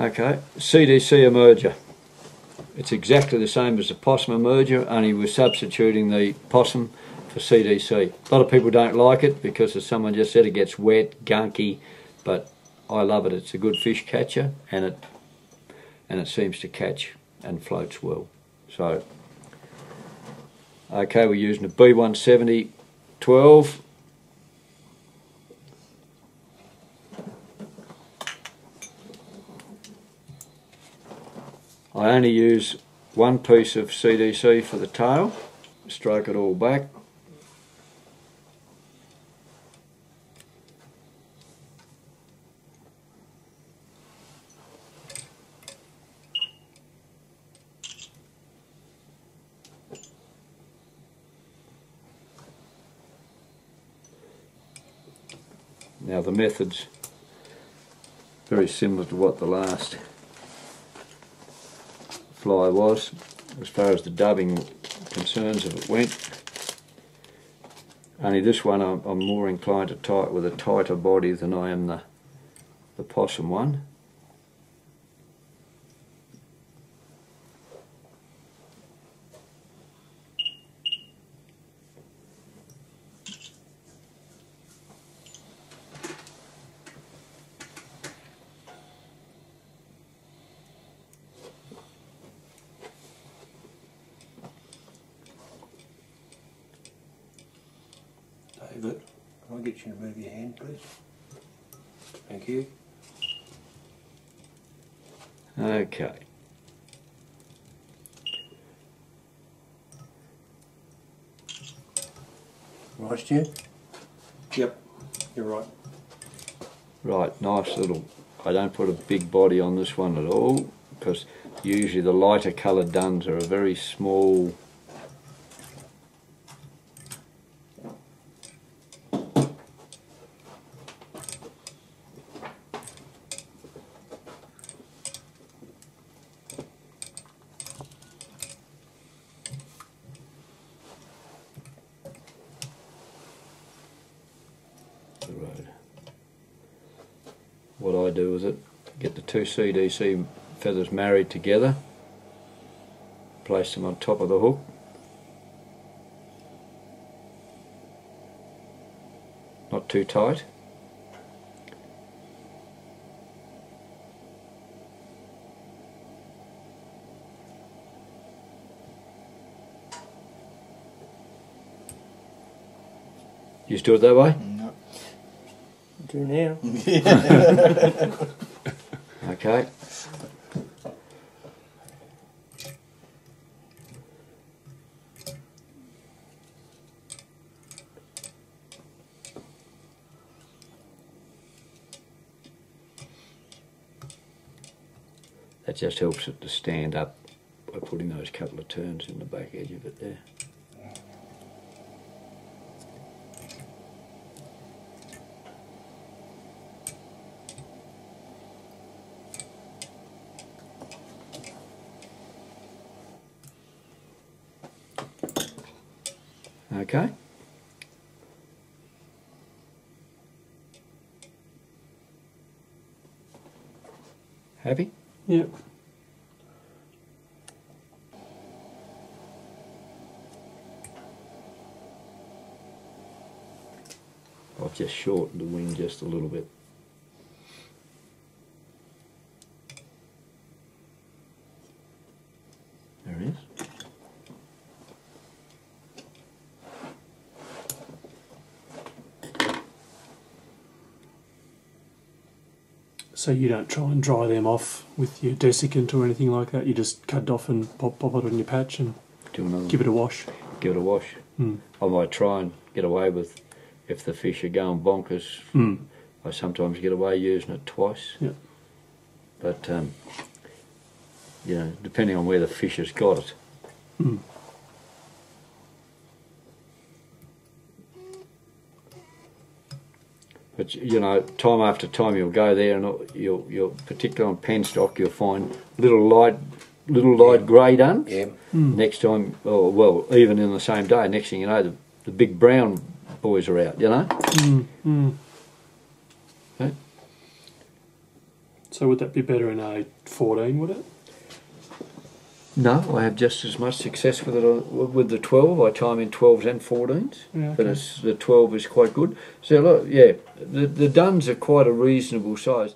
Okay, CDC emerger. It's exactly the same as the possum emerger, only we're substituting the possum for CDC. A lot of people don't like it because, as someone just said, it gets wet, gunky, but I love it. It's a good fish catcher, and it and it seems to catch and floats well. So, okay, we're using a B170 12 I only use one piece of CDC for the tail, stroke it all back. Now the method's very similar to what the last fly was as far as the dubbing concerns of it went. Only this one I'm, I'm more inclined to tie it with a tighter body than I am the, the possum one. David, can I get you to move your hand, please? Thank you. Okay. Right, Stu? Yep, you're right. Right, nice little, I don't put a big body on this one at all because usually the lighter coloured duns are a very small What I do is it, get the two CDC feathers married together, place them on top of the hook. Not too tight. You do it that way? No. Do now. Okay. That just helps it to stand up by putting those couple of turns in the back edge of it there. Okay. Happy? Yep. I've just shortened the wing just a little bit. There it is. So you don't try and dry them off with your desiccant or anything like that. You just cut it off and pop, pop it on your patch and Do another. give it a wash. give it a wash. Mm. I might try and get away with if the fish are going bonkers. Mm. I sometimes get away using it twice. Yeah. But um, you know, depending on where the fish has got it. Mm. But you know, time after time you'll go there and you'll you'll particularly on penstock you'll find little light little light grey dun. Yeah. Next time, or well, even in the same day, next thing you know, the, the big brown boys are out. You know. Mm. Mm. Okay. So So would that be better in a 14, would it? No, I have just as much success with it uh, with the 12. I time in 12s and 14s, Yeah, but it's, the 12 is quite good. So look, yeah, the the duns are quite a reasonable size.